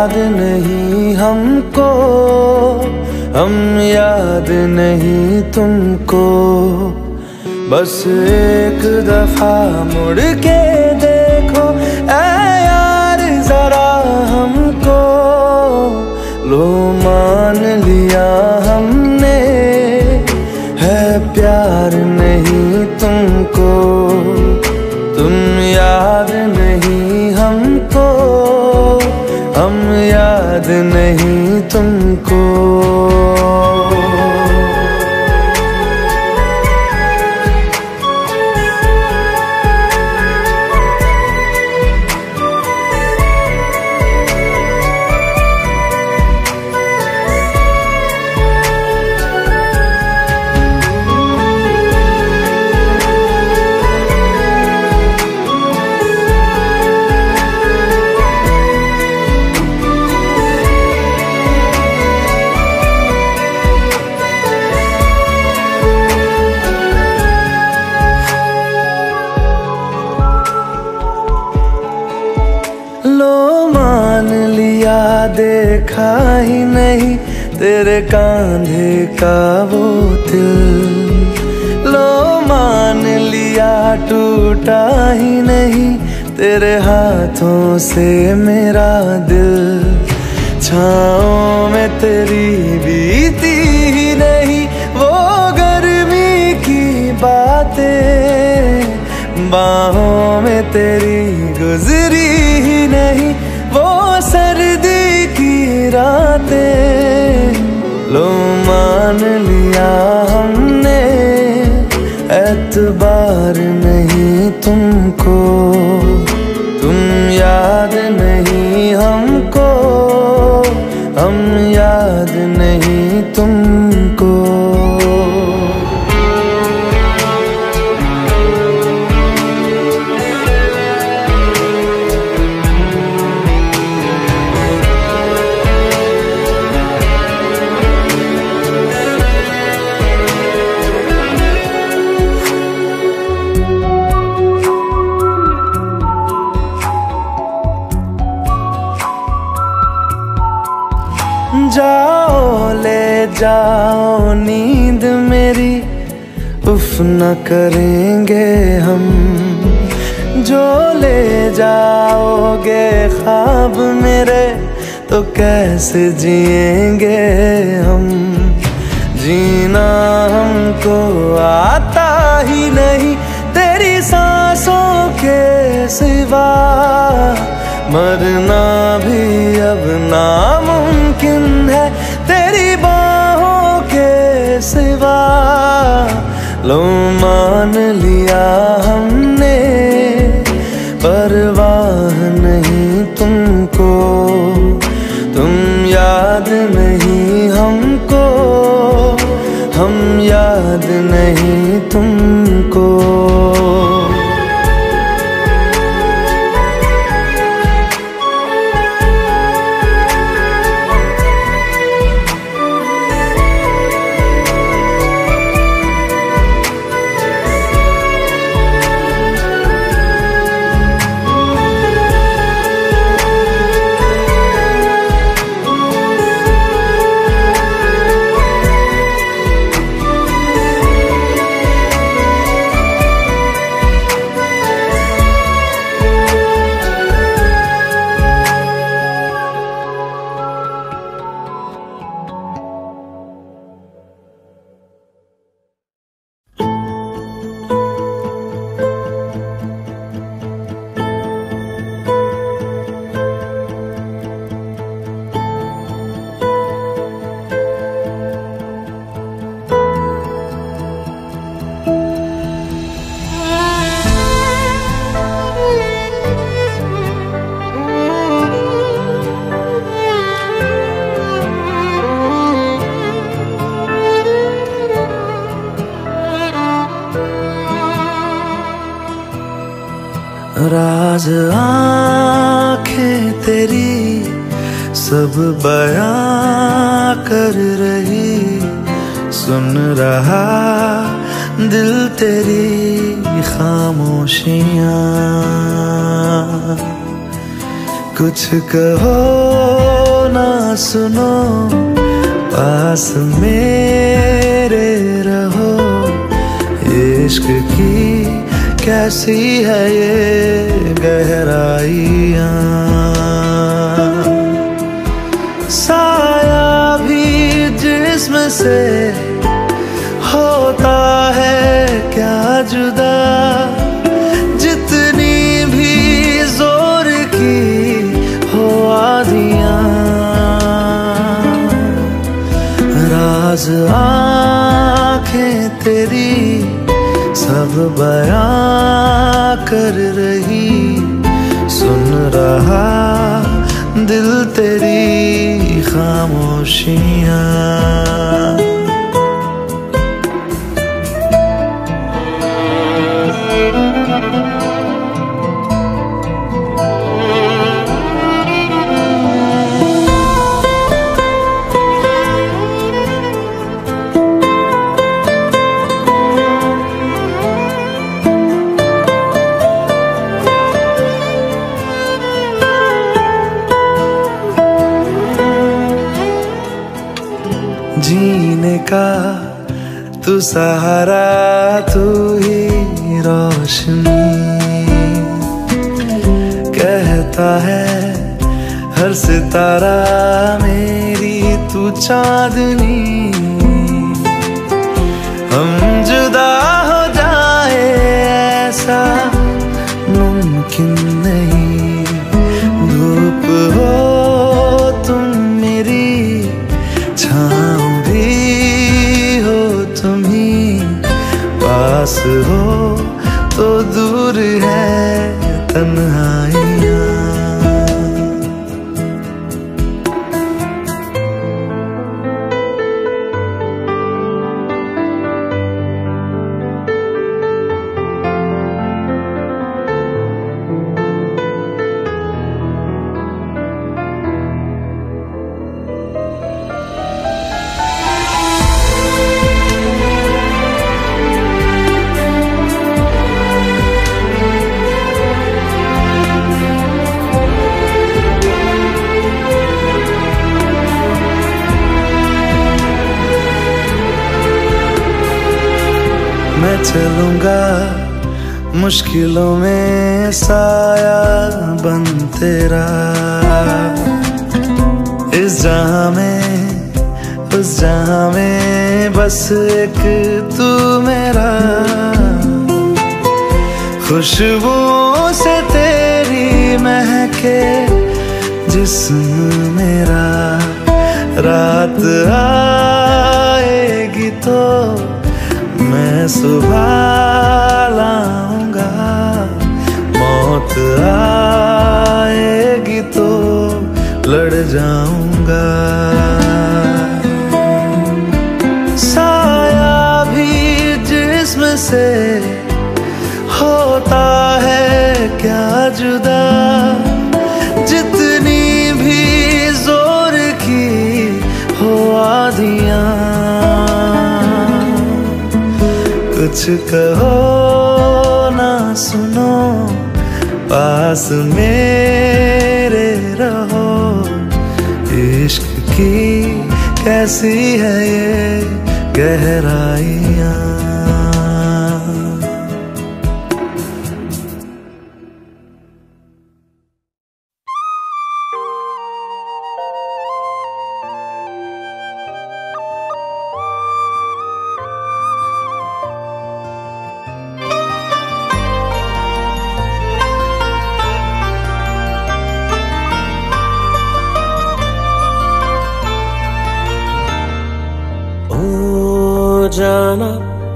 याद नहीं हमको हम याद नहीं तुमको। बस एक दफ़ा मुड़ के देखो नहीं तुमको। तेरे कांधे का वो दिल। लो मान लिया, टूटा ही नहीं। तेरे हाथों से मेरा दिल। छाओ में तेरी बीती ही नहीं। वो गर्मी की बातें। बाहों में तेरी गुजरी मान लिया हमने एतबार नहीं तुम उफ न करेंगे हम। जो ले जाओगे ख्वाब मेरे तो कैसे जिएँगे हम? जीना हमको आता ही नहीं, तेरी सांसों के सिवा। मरना भी अब नामुमकिन है लो मान आँखें तेरी सब बयां कर रही। सुन रहा दिल तेरी खामोशियाँ। कुछ कहो ना सुनो, पास मेरे रहो। इश्क की कैसी है ये गहराइया? साया भी जिसम से सब बयां कर रही। सुन रहा दिल तेरी खामोशियाँ। जीने का तू सहारा, तू ही रोशनी। कहता है, हर सितारा मेरी तू चांदनी। हम जुदा हो जाए ऐसा मुश्किलों में साया बन तेरा। इस जहाँ में, उस जहाँ में बस एक तू मेरा। खुशबुओं से तेरी महके जिस्म मेरा। रात आएगी तो मैं सुबह आएगी तो लड़ जाऊँगा। साया भी जिस्म से होता है क्या जुदा? जितनी भी ज़ोर की हो आदियाँ। कुछ कहो ना सुनो। पास मेरे रहो। इश्क की कैसी है ये गहराइयाँ?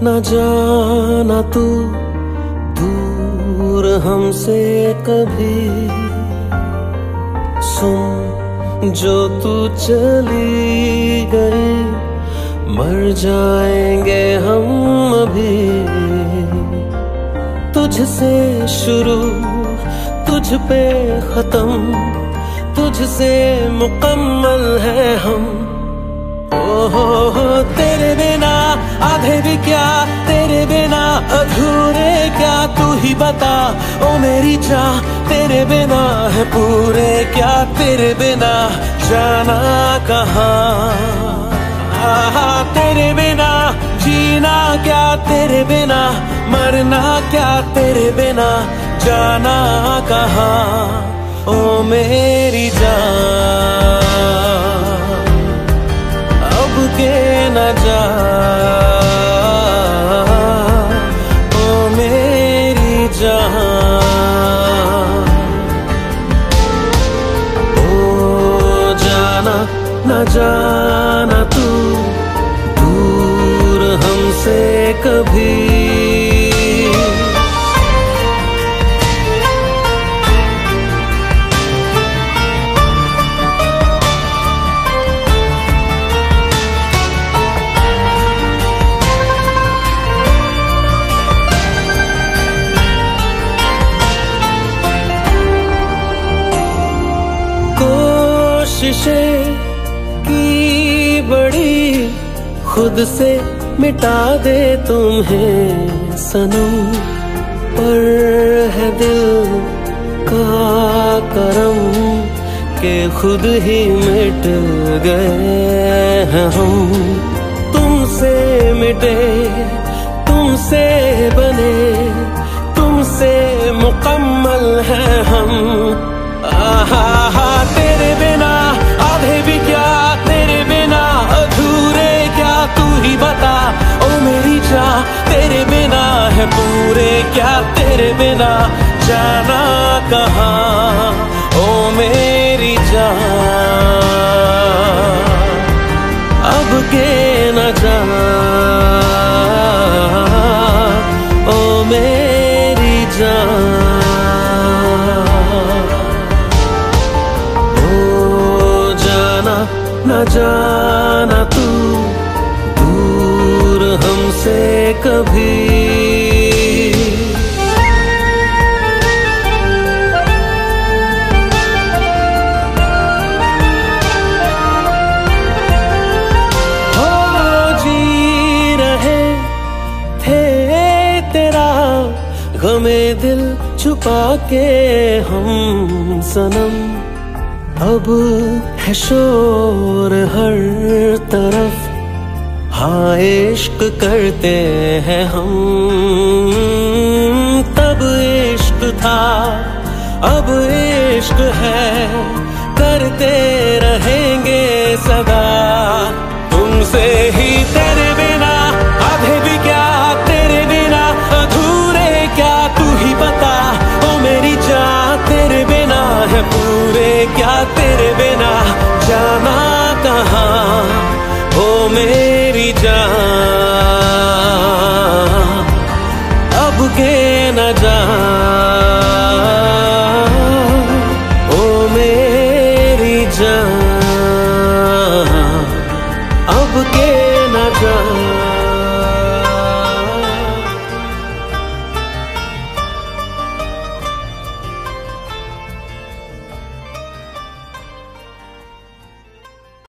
न जाना तू, दूर हमसे कभी। सुन जो तू चली गई, मर जाएँगे हम अभी। तुझसे शुरू, तुझ पे खत्म, तुझसे मुकम्मल है हम। ओ हो हो तेरे आधे भी क्या, तेरे बिना अधूरे क्या? तू ही बता, ओ मेरी चाह तेरे बिना है पूरे क्या? तेरे बिना जाना कहाँ? तेरे बिना जीना क्या? तेरे बिना मरना क्या? तेरे बिना जाना कहाँ? ओ मेरी जान। के न जा। ओ मेरी जान। कोशिशें की बड़ी खुद से मिटा दे तुम्हें सनम पर है दिल का करम के खुद ही मिट गए हम। तुमसे मिटे, तुमसे बने, तुमसे मुकम्मल है हम। आहा। है पूरे, क्या तेरे बिना जाना कहाँ? ओ मेरी जान, अब के न जाना। ओ मेरी जान, ओ जाना, न जाना तू, दूर हमसे कभी गमे दिल छुपा के हम सनम। अब है शोर हर तरफ़। हाँ इश्क करते हैं हम। तब इश्क था, अब इश्क है, करते